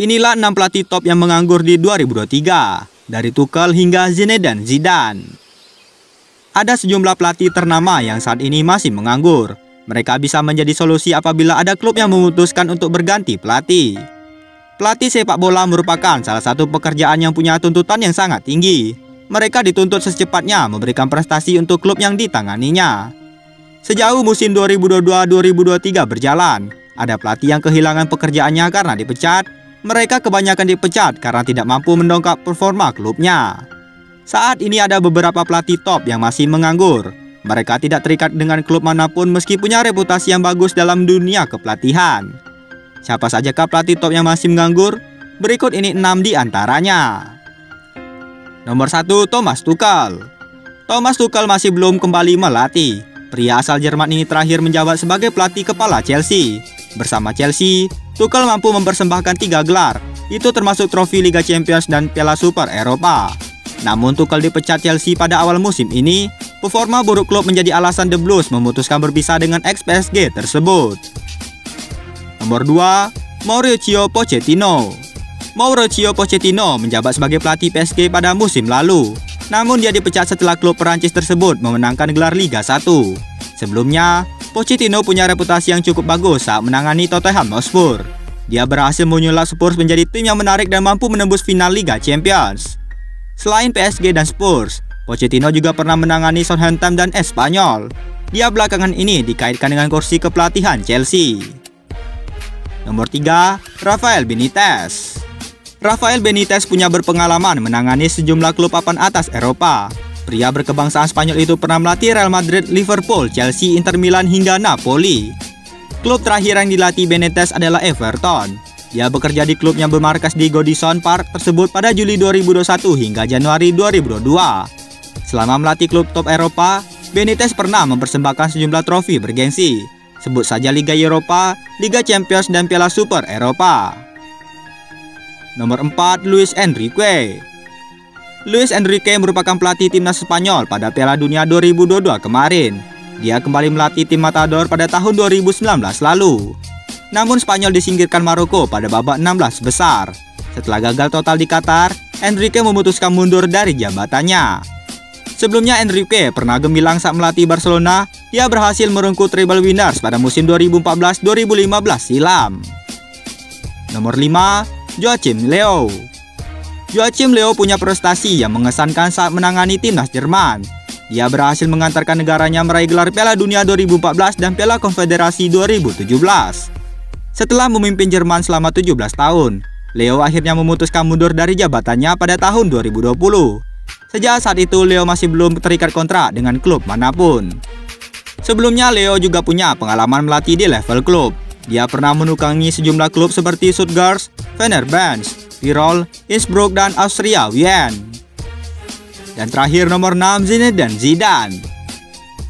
Inilah 6 pelatih top yang menganggur di 2023, dari Tuchel hingga Zinedine Zidane. Ada sejumlah pelatih ternama yang saat ini masih menganggur. Mereka bisa menjadi solusi apabila ada klub yang memutuskan untuk berganti pelatih. Pelatih sepak bola merupakan salah satu pekerjaan yang punya tuntutan yang sangat tinggi. Mereka dituntut secepatnya memberikan prestasi untuk klub yang ditanganinya. Sejauh musim 2022-2023 berjalan, ada pelatih yang kehilangan pekerjaannya karena dipecat mereka kebanyakan dipecat karena tidak mampu mendongkrak performa klubnya. Saat ini ada beberapa pelatih top yang masih menganggur. Mereka tidak terikat dengan klub mana pun meski punya reputasi yang bagus dalam dunia kepelatihan. Siapa saja pelatih top yang masih menganggur? Berikut ini 6 di antaranya. Nomor 1 Thomas Tuchel. Thomas Tuchel masih belum kembali melatih. Pria asal Jerman ini terakhir menjabat sebagai pelatih kepala Chelsea. Bersama Chelsea, Tuchel mampu mempersembahkan tiga gelar, itu termasuk trofi Liga Champions dan Piala Super Eropa. Namun Tuchel dipecat Chelsea pada awal musim ini, performa buruk klub menjadi alasan The Blues memutuskan berpisah dengan ex-PSG tersebut. Nomor 2, Mauricio Pochettino. Mauricio Pochettino menjabat sebagai pelatih PSG pada musim lalu. Namun dia dipecat setelah klub Perancis tersebut memenangkan gelar Liga 1. Sebelumnya, Pochettino punya reputasi yang cukup bagus saat menangani Tottenham Hotspur. Dia berhasil menyulap Spurs menjadi tim yang menarik dan mampu menembus final Liga Champions. Selain PSG dan Spurs, Pochettino juga pernah menangani Southampton dan Espanyol. Dia belakangan ini dikaitkan dengan kursi kepelatihan Chelsea. Nomor 3, Rafael Benitez. Rafael Benitez punya berpengalaman menangani sejumlah klub papan atas Eropa, Pria berkebangsaan Spanyol itu pernah melatih Real Madrid, Liverpool, Chelsea, Inter Milan hingga Napoli. Klub terakhir yang dilatih Benitez adalah Everton. Dia bekerja di klub yang bermarkas di Goodison Park tersebut pada Juli 2021 hingga Januari 2022. Selama melatih klub top Eropa, Benitez pernah mempersembahkan sejumlah trofi bergengsi. Sebut saja Liga Eropa, Liga Champions, dan Piala Super Eropa. Nomor 4, Luis Enrique Luis Enrique merupakan pelatih timnas Spanyol pada Piala Dunia 2022 kemarin. Dia kembali melatih tim Matador pada tahun 2019 lalu. Namun Spanyol disingkirkan Maroko pada babak 16 besar. Setelah gagal total di Qatar, Enrique memutuskan mundur dari jabatannya. Sebelumnya Enrique pernah gemilang saat melatih Barcelona, dia berhasil merengkuh treble winners pada musim 2014-2015 silam. Nomor 5, Joachim Leo Joachim Leo punya prestasi yang mengesankan saat menangani timnas Jerman. Dia berhasil mengantarkan negaranya meraih gelar Piala Dunia 2014 dan Piala Konfederasi 2017. Setelah memimpin Jerman selama 17 tahun, Leo akhirnya memutuskan mundur dari jabatannya pada tahun 2020. Sejak saat itu, Leo masih belum terikat kontrak dengan klub mana pun. Sebelumnya, Leo juga punya pengalaman melatih di level klub. Dia pernah menukangi sejumlah klub seperti Stuttgart, Fenerbahce, Tirol, Innsbruck, dan Austria Wien. Dan terakhir nomor 6 Zinedine Zidane.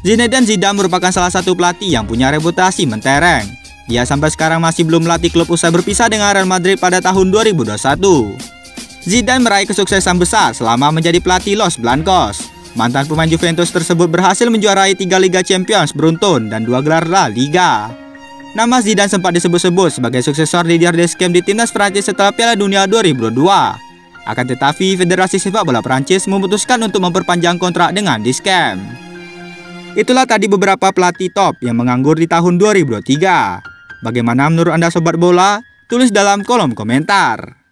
Zinedine Zidane merupakan salah satu pelatih yang punya reputasi mentereng. Dia sampai sekarang masih belum melatih klub usai berpisah dengan Real Madrid pada tahun 2021. Zidane meraih kesuksesan besar selama menjadi pelatih Los Blancos. Mantan pemain Juventus tersebut berhasil menjuarai tiga Liga Champions beruntun dan dua gelar La Liga. Nama Zidane sempat disebut-sebut sebagai suksesor Didier Deschamps di timnas Prancis setelah Piala Dunia 2002. Akan tetapi, Federasi Sepak Bola Prancis memutuskan untuk memperpanjang kontrak dengan Deschamps. Itulah tadi beberapa pelatih top yang menganggur di tahun 2023. Bagaimana menurut Anda sobat bola? Tulis dalam kolom komentar.